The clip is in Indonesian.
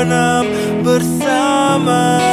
benam bersama.